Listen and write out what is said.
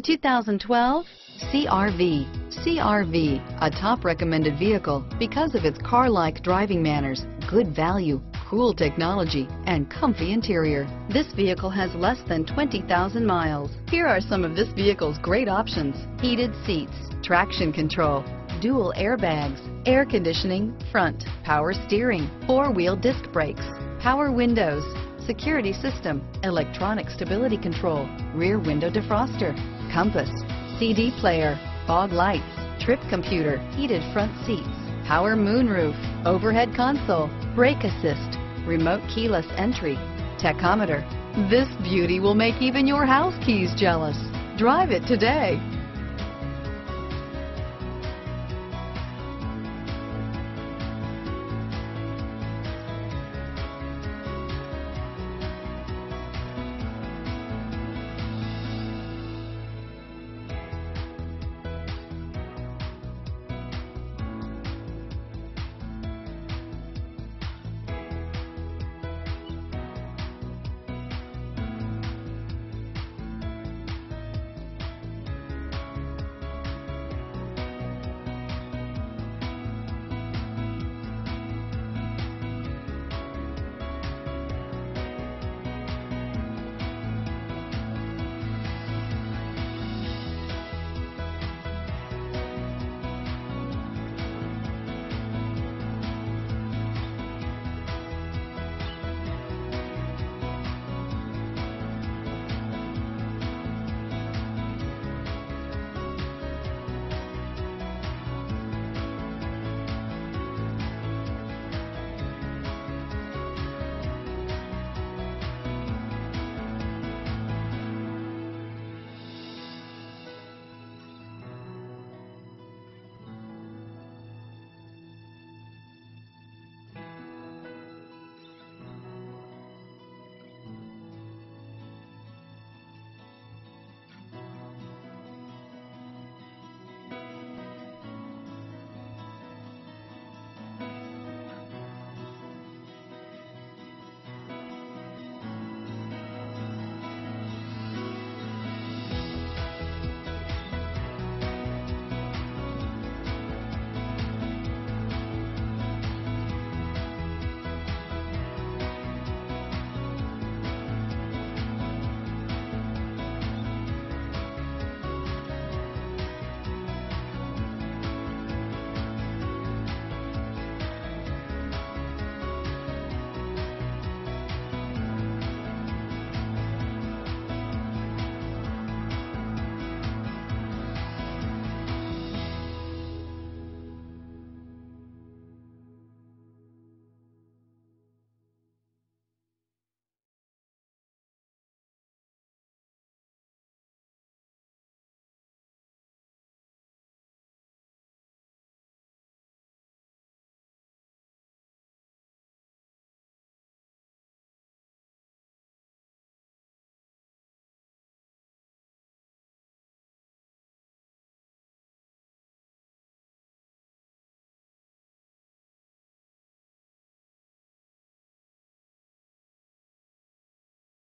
2012 CRV. CRV, a top recommended vehicle because of its car-like driving manners, good value, cool technology, and comfy interior. This vehicle has less than 20,000 miles. Here are some of this vehicle's great options. Heated seats, traction control, dual airbags, air conditioning, front, power steering, four-wheel disc brakes, power windows, security system, electronic stability control, rear window defroster, compass, CD player, fog lights, trip computer, heated front seats, power moonroof, overhead console, brake assist, remote keyless entry, tachometer. This beauty will make even your house keys jealous. Drive it today.